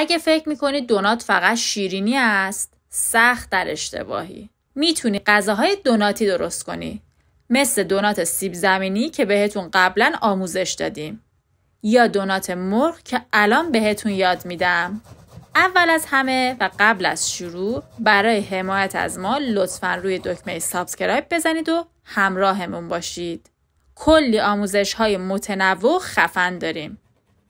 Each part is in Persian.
اگه فکر می‌کنید دونات فقط شیرینی است سخت در اشتباهی می‌تونی غذاهای دوناتی درست کنی مثل دونات سیب زمینی که بهتون قبلا آموزش دادیم یا دونات مرغ که الان بهتون یاد میدم اول از همه و قبل از شروع برای حمایت از ما لطفا روی دکمه subscribe بزنید و همراهمون باشید. کلی آموزش های متنوع خفن داریم.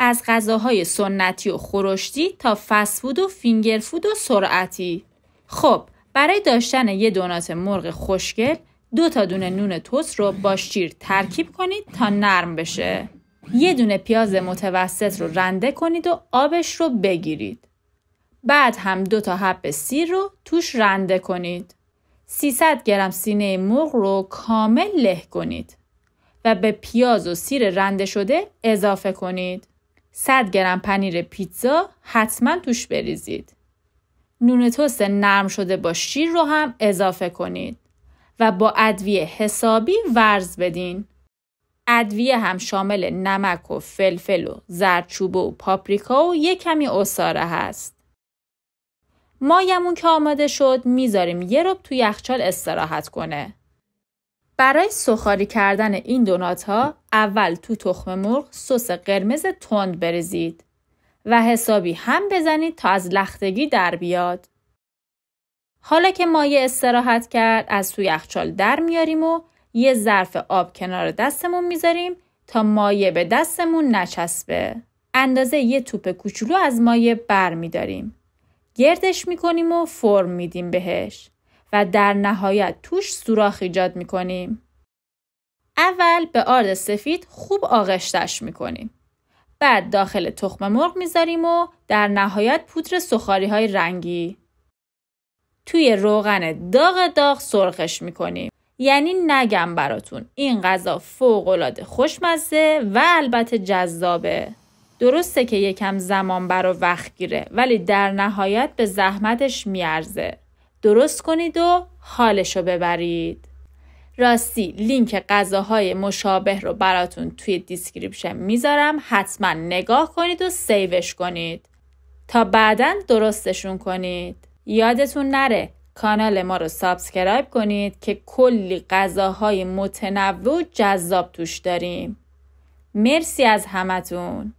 از غذاهای سنتی و خورشتی تا فسفود و فینگرفود و سرعتی. خب برای داشتن یه دونات مرغ خوشگل دو تا دونه نون توست رو با شیر ترکیب کنید تا نرم بشه. یه دونه پیاز متوسط رو رنده کنید و آبش رو بگیرید. بعد هم دو تا حب سیر رو توش رنده کنید. 300 گرم سینه مرغ رو کامل له کنید و به پیاز و سیر رنده شده اضافه کنید. 100 گرم پنیر پیتزا حتما توش بریزید. نون توست نرم شده با شیر رو هم اضافه کنید و با ادویه حسابی ورز بدین. ادویه هم شامل نمک و فلفل و زردچوبه و پاپریکا و یک کمی اصاره هست. مایمون که آماده شد می‌ذاریم یه رب تو یخچال استراحت کنه. برای سخاری کردن این دونات ها اول تو تخم مرغ سس قرمز تند بریزید و حسابی هم بزنید تا از لختگی در بیاد. حالا که مایه استراحت کرد از تو یخچال در میاریم و یه ظرف آب کنار دستمون می‌ذاریم تا مایه به دستمون نچسبه. اندازه یه توپ کوچولو از مایه بر میداریم. گردش می‌کنیم و فرم میدیم بهش و در نهایت توش سوراخ ایجاد می‌کنیم. اول به آرد سفید خوب آغشتش می‌کنیم. بعد داخل تخم مرغ می‌ذاریم و در نهایت پودر سخاری های رنگی. توی روغن داغ داغ سرخش می‌کنیم. یعنی نگم براتون این غذا فوق خوشمزه و البته جذابه. درسته که یکم زمان برا وقت گیره ولی در نهایت به زحمتش میارزه. درست کنید و حالشو ببرید. راستی لینک غذاهای مشابه رو براتون توی description می‌ذارم. حتما نگاه کنید و save ش کنید. تا بعدا درستشون کنید. یادتون نره کانال ما رو subscribe کنید که کلی غذاهای متنوع و جذاب توش داریم. مرسی از همتون.